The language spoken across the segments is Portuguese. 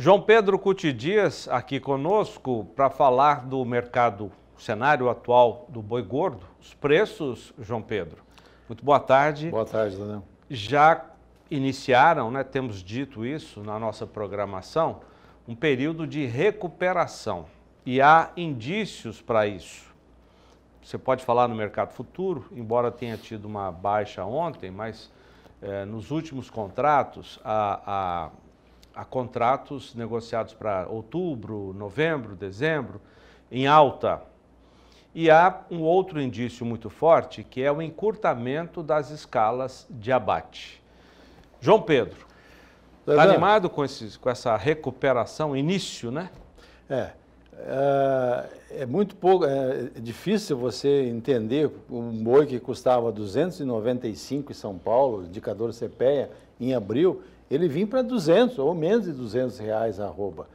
João Pedro Cuti Dias aqui conosco para falar do mercado, cenário atual do boi gordo, os preços, João Pedro. Muito boa tarde. Boa tarde, Daniel. Já iniciaram, né, temos dito isso na nossa programação, um período de recuperação e há indícios para isso. Você pode falar no mercado futuro, embora tenha tido uma baixa ontem, mas eh, nos últimos contratos, a, a, a contratos negociados para outubro, novembro, dezembro, em alta. E há um outro indício muito forte, que é o encurtamento das escalas de abate. João Pedro, está animado com, esses, com essa recuperação, início, né? É. É, é muito pouco, é, é difícil você entender um boi que custava 295 em São Paulo, indicador CPEA, em abril, ele vinha para 200 ou menos de 200 reais a arroba.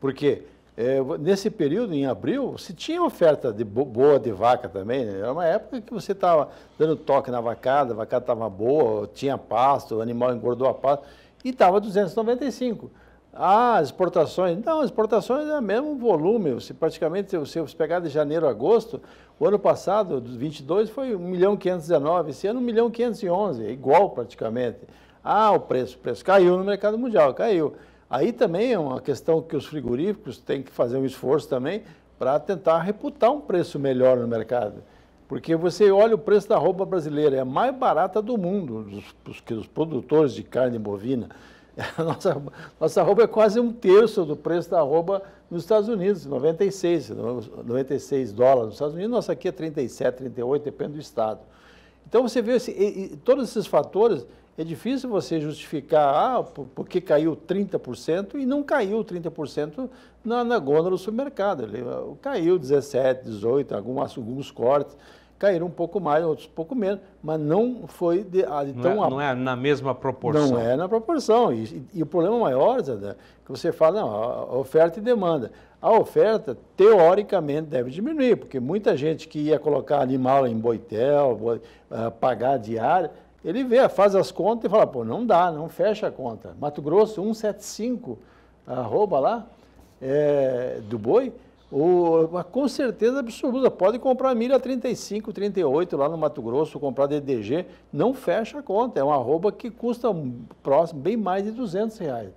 Porque é, nesse período, em abril, se tinha oferta de boa de vaca também. Né? Era uma época que você estava dando toque na vacada, a vacada estava boa, tinha pasto, o animal engordou a pasto, e estava 295. Ah, exportações. Não, exportações é o mesmo volume. Você praticamente, se você pegar de janeiro a agosto, o ano passado, 22, foi 1 milhão 519, esse ano 1 milhão 511, é igual praticamente. Ah, o preço, o preço caiu no mercado mundial, caiu. Aí também é uma questão que os frigoríficos têm que fazer um esforço também para tentar reputar um preço melhor no mercado. Porque você olha o preço da roupa brasileira, é a mais barata do mundo, dos, dos produtores de carne bovina. A nossa, nossa arroba é quase um terço do preço da arroba nos Estados Unidos, 96, 96 dólares nos Estados Unidos, nossa aqui é 37, 38, depende do estado. Então você vê esse, e, e, todos esses fatores, é difícil você justificar ah, porque caiu 30% e não caiu 30% na, na gôndola do supermercado. Ele caiu 17, 18, alguns, alguns cortes caíram um pouco mais, outros um pouco menos, mas não foi de, de não tão... É, não é na mesma proporção. Não é na proporção. E, e, e o problema maior, Zé, que você fala, não, oferta e demanda. A oferta, teoricamente, deve diminuir, porque muita gente que ia colocar animal em boitel, boi, uh, pagar diária, ele vê, faz as contas e fala, pô, não dá, não fecha a conta. Mato Grosso, 175, arroba lá, é, do boi, o, com certeza absoluta, pode comprar milha 35, 38 lá no Mato Grosso, comprar DDG, não fecha a conta, é uma arroba que custa próximo, bem mais de 200 reais.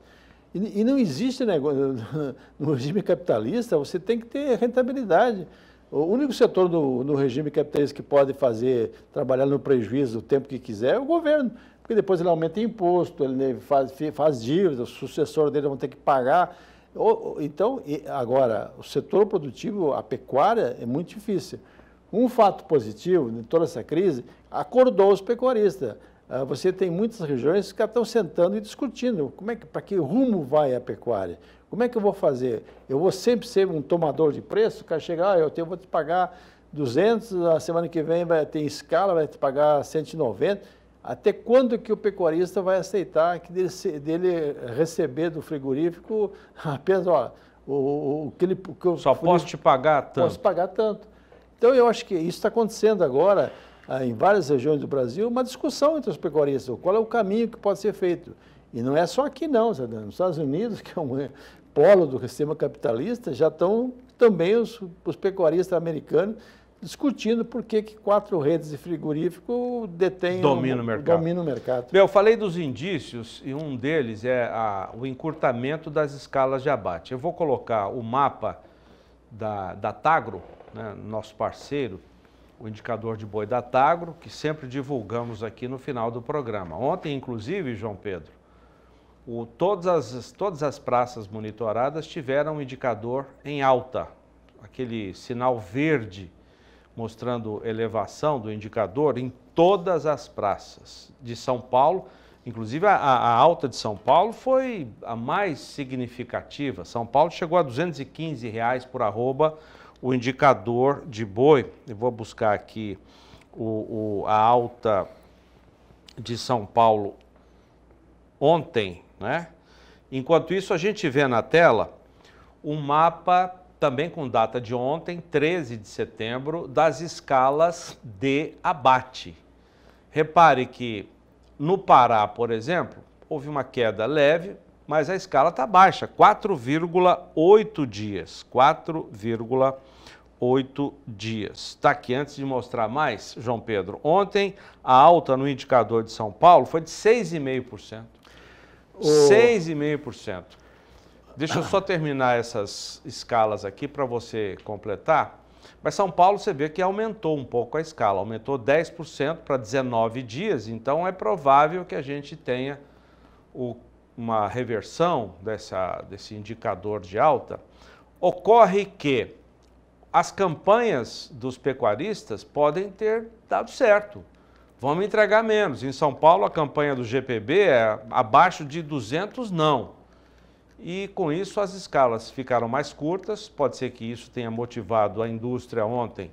E, e não existe negócio, no regime capitalista, você tem que ter rentabilidade. O único setor do, no regime capitalista que pode fazer, trabalhar no prejuízo o tempo que quiser é o governo, porque depois ele aumenta imposto, ele faz, faz dívida, o sucessor dele vão ter que pagar. Então, agora, o setor produtivo, a pecuária, é muito difícil. Um fato positivo de toda essa crise, acordou os pecuaristas. Ah, você tem muitas regiões que estão sentando e discutindo como é que, para que rumo vai a pecuária. Como é que eu vou fazer? Eu vou sempre ser um tomador de preço? O cara chegar, ah, eu, tenho, vou te pagar 200, a semana que vem vai ter escala, vai te pagar 190 até quando que o pecuarista vai aceitar que dele, dele receber do frigorífico apenas, ó, o, o, que ele... Que eu, Só posso te pagar tanto. Posso pagar tanto. Então, eu acho que isso está acontecendo agora ah, em várias regiões do Brasil, uma discussão entre os pecuaristas, qual é o caminho que pode ser feito. E não é só aqui não, sabe? nos Estados Unidos, que é um polo do sistema capitalista, já estão também os, os pecuaristas americanos discutindo por que, que quatro redes de frigorífico detêm domina o, mercado. Domina o mercado. eu falei dos indícios e um deles é a, o encurtamento das escalas de abate. Eu vou colocar o mapa da, da Tagro, né, nosso parceiro, o indicador de boi da Tagro, que sempre divulgamos aqui no final do programa. Ontem, inclusive, João Pedro, o, todas, as, todas as praças monitoradas tiveram um indicador em alta, aquele sinal verde mostrando elevação do indicador em todas as praças de São Paulo. Inclusive, a, a, alta de São Paulo foi a mais significativa. São Paulo chegou a 215 reais por arroba o indicador de boi. Eu vou buscar aqui o, o, a alta de São Paulo ontem, né? Enquanto isso, a gente vê na tela um mapa também com data de ontem, 13 de setembro, das escalas de abate. Repare que no Pará, por exemplo, houve uma queda leve, mas a escala está baixa, 4,8 dias. 4,8 dias. Está aqui antes de mostrar mais, João Pedro. Ontem a alta no indicador de São Paulo foi de 6,5%. O... 6,5%. Deixa eu só terminar essas escalas aqui para você completar. Mas São Paulo você vê que aumentou um pouco a escala, aumentou 10% para 19 dias, então é provável que a gente tenha o, uma reversão dessa, desse indicador de alta. Ocorre que as campanhas dos pecuaristas podem ter dado certo. Vamos entregar menos. Em São Paulo, a campanha do GPB é abaixo de 200 não e com isso as escalas ficaram mais curtas. Pode ser que isso tenha motivado a indústria ontem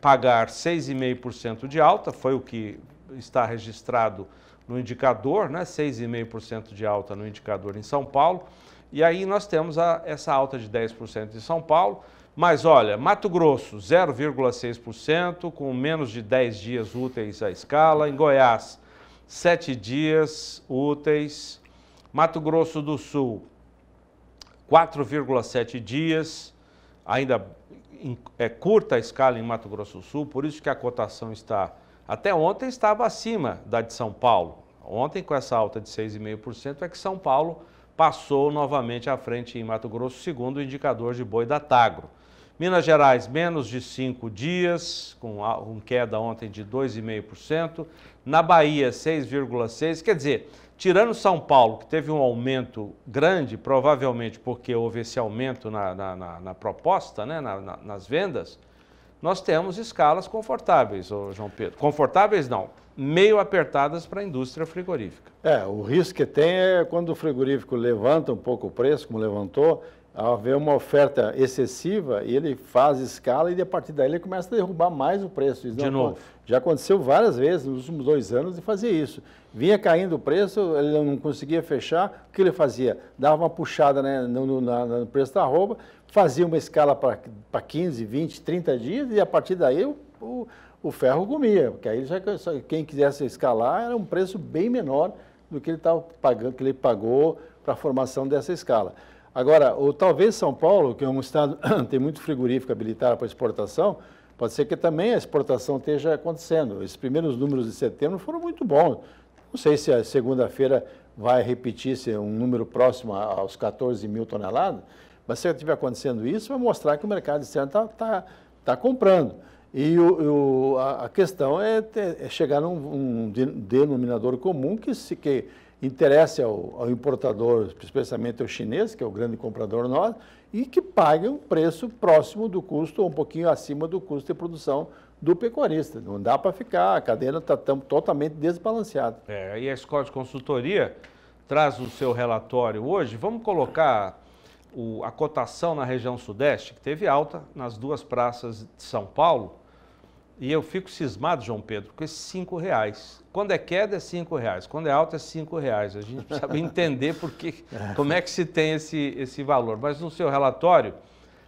pagar 6,5% de alta, foi o que está registrado no indicador, né? 6,5% de alta no indicador em São Paulo. E aí nós temos a, essa alta de 10% em São Paulo. Mas olha, Mato Grosso 0,6%, com menos de 10 dias úteis a escala. Em Goiás, 7 dias úteis. Mato Grosso do Sul, 4,7 dias, ainda é curta a escala em Mato Grosso do Sul, por isso que a cotação está, até ontem estava acima da de São Paulo. Ontem, com essa alta de 6,5%, é que São Paulo passou novamente à frente em Mato Grosso, segundo o indicador de boi da Tagro. Minas Gerais, menos de 5 dias, com, com queda ontem de 2,5%. Na Bahia, 6,6%. Quer dizer, Tirando São Paulo, que teve um aumento grande, provavelmente porque houve esse aumento na, na, na, na proposta, né, nas vendas, nós temos escalas confortáveis, João Pedro. Confortáveis não, meio apertadas para a indústria frigorífica. É, o risco que tem é quando o frigorífico levanta um pouco o preço, como levantou, haver uma oferta excessiva ele faz escala e a partir daí ele começa a derrubar mais o preço. de novo. Já aconteceu várias vezes nos últimos dois anos de fazer isso. Vinha caindo o preço, ele não conseguia fechar, o que ele fazia? Dava uma puxada né, no, no, no, preço da roupa, fazia uma escala para 15, 20, 30 dias e a partir daí o, o, o ferro comia, porque aí já, quem quisesse escalar era um preço bem menor do que ele, tava pagando, que ele pagou para a formação dessa escala. Agora, o, talvez São Paulo, que é um estado tem muito frigorífico habilitado para exportação, pode ser que também a exportação esteja acontecendo. Esses primeiros números de setembro foram muito bons. Não sei se a segunda-feira vai repetir-se um número próximo aos 14 mil toneladas, mas se estiver acontecendo isso, vai mostrar que o mercado externo está tá, tá comprando. E o, o, a, questão é, ter, é chegar num um denominador comum que, se, que interesse ao, ao, importador, especialmente ao chinês, que é o grande comprador nosso, e que pague um preço próximo do custo ou um pouquinho acima do custo de produção do pecuarista. Não dá para ficar, a cadeia está totalmente desbalanceada. É, e a Escola de Consultoria traz o seu relatório hoje. Vamos colocar o, a cotação na região sudeste, que teve alta nas duas praças de São Paulo, e eu fico cismado, João Pedro, com esses cinco reais. Quando é queda é cinco reais, quando é alta é cinco reais. A gente precisa entender porque, como é que se tem esse, esse valor. Mas no seu relatório,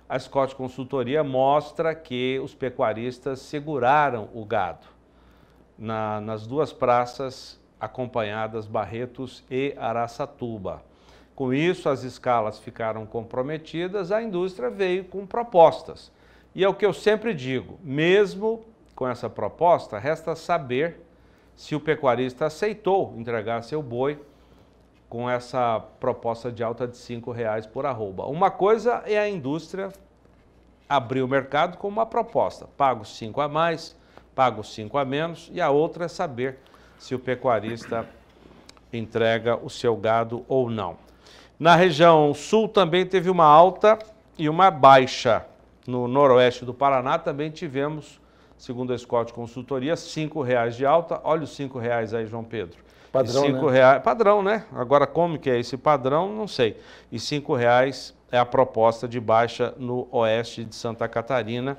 a Scott Consultoria mostra que os pecuaristas seguraram o gado na, nas duas praças acompanhadas Barretos e Araçatuba. Com isso, as escalas ficaram comprometidas, a indústria veio com propostas. E é o que eu sempre digo, mesmo com essa proposta, resta saber se o pecuarista aceitou entregar seu boi com essa proposta de alta de R$ reais por arroba. Uma coisa é a indústria abrir o mercado com uma proposta, pago 5 a mais, pago 5 a menos, e a outra é saber se o pecuarista entrega o seu gado ou não. Na região sul também teve uma alta e uma baixa. No noroeste do Paraná também tivemos segundo a Scott Consultoria, R$ reais de alta. Olha os R$ reais aí, João Pedro. Padrão, cinco né? Reais, padrão, né? Agora, como que é esse padrão, não sei. E R$ reais é a proposta de baixa no oeste de Santa Catarina.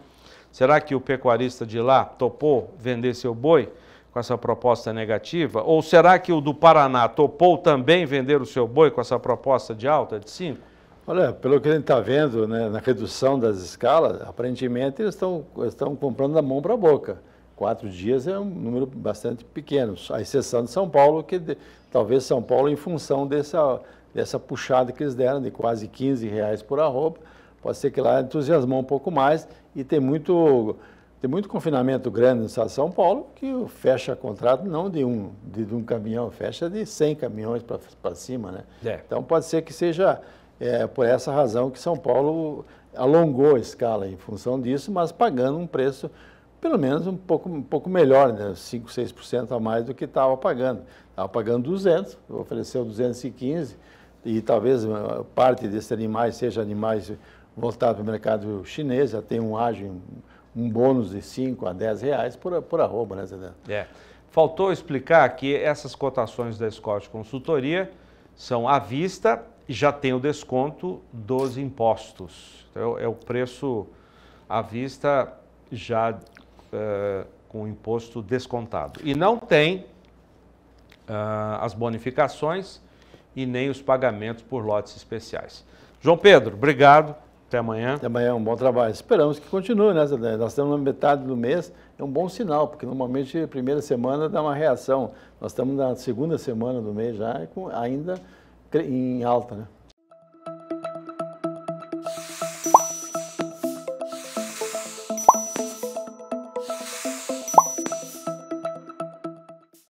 Será que o pecuarista de lá topou vender seu boi com essa proposta negativa? Ou será que o do Paraná topou também vender o seu boi com essa proposta de alta de 5? Olha, pelo que a gente está vendo né, na redução das escalas, aparentemente eles estão, estão comprando da mão para a boca. Quatro dias é um número bastante pequeno, a exceção de São Paulo, que de, talvez São Paulo, em função dessa, dessa puxada que eles deram de quase 15 reais por arroba. Pode ser que lá entusiasmou um pouco mais e tem muito, tem muito confinamento grande no estado de São Paulo que fecha contrato não de um, de, de um caminhão, fecha de 100 caminhões para cima. Né? É. Então pode ser que seja é, por essa razão que São Paulo alongou a escala em função disso, mas pagando um preço pelo menos um pouco, um pouco melhor, né? 5, 6% a mais do que estava pagando. Estava pagando 200, ofereceu 215, e talvez parte desses animais seja animais voltados para o mercado chinês, já tem um ágio, um bônus de 5 a 10 reais por, por arroba, né, Zé? É. Faltou explicar que essas cotações da Scott Consultoria são à vista já tem o desconto dos impostos. Então, é o preço à vista já uh, com o imposto descontado. E não tem uh, as bonificações e nem os pagamentos por lotes especiais. João Pedro, obrigado. Até amanhã. Até amanhã, um bom trabalho. Esperamos que continue, né? Nós estamos na metade do mês, é um bom sinal, porque normalmente a primeira semana dá uma reação. Nós estamos na segunda semana do mês já, ainda em alta, né?